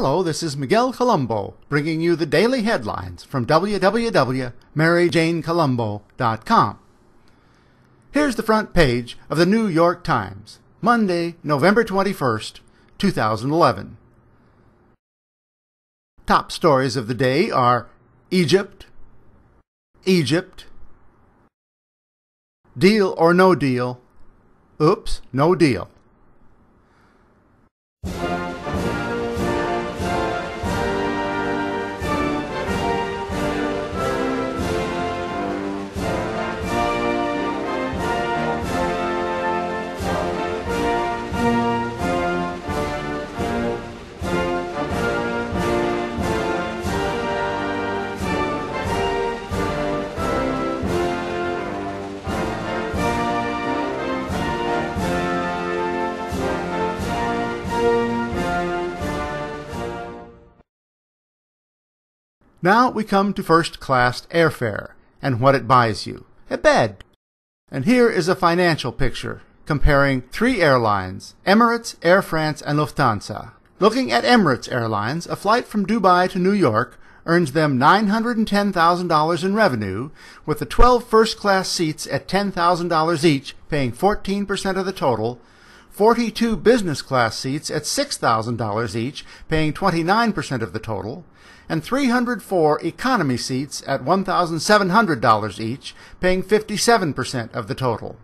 Hello, this is Miguel Colombo bringing you the daily headlines from www.maryjanecolombo.com. Here's the front page of the New York Times, Monday, November 21st, 2011. Top stories of the day are Egypt, Egypt, Deal or No Deal, Oops, No Deal. Now we come to first class airfare and what it buys you a bed. And here is a financial picture comparing three airlines Emirates, Air France, and Lufthansa. Looking at Emirates Airlines, a flight from Dubai to New York earns them $910,000 in revenue, with the 12 first class seats at $10,000 each, paying 14% of the total, 42 business class seats at $6,000 each, paying 29% of the total, and 304 economy seats at $1,700 each, paying 57% of the total.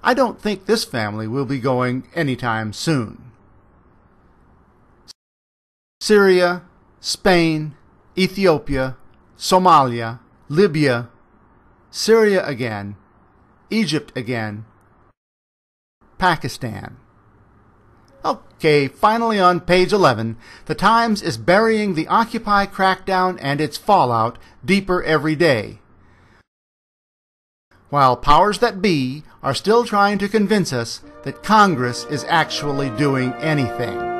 I don't think this family will be going anytime soon. Syria, Spain, Ethiopia, Somalia, Libya, Syria again, Egypt again, Pakistan. Okay, finally on page 11, the Times is burying the Occupy crackdown and its fallout deeper every day. While powers that be are still trying to convince us that Congress is actually doing anything.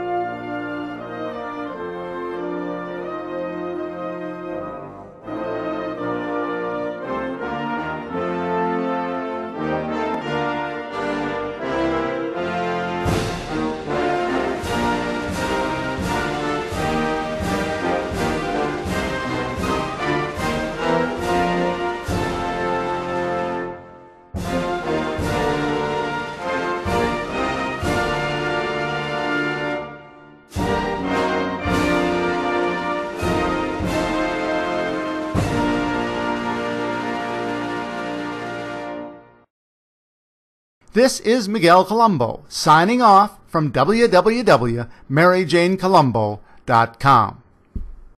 This is Miguel Colombo signing off from www.maryjanecolombo.com.